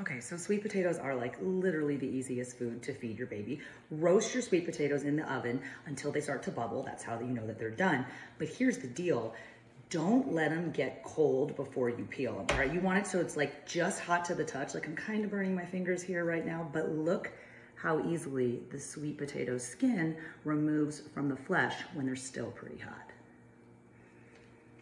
Okay, so sweet potatoes are like literally the easiest food to feed your baby. Roast your sweet potatoes in the oven until they start to bubble. That's how you know that they're done. But here's the deal. Don't let them get cold before you peel them, all right? You want it so it's like just hot to the touch. Like I'm kind of burning my fingers here right now, but look how easily the sweet potato skin removes from the flesh when they're still pretty hot.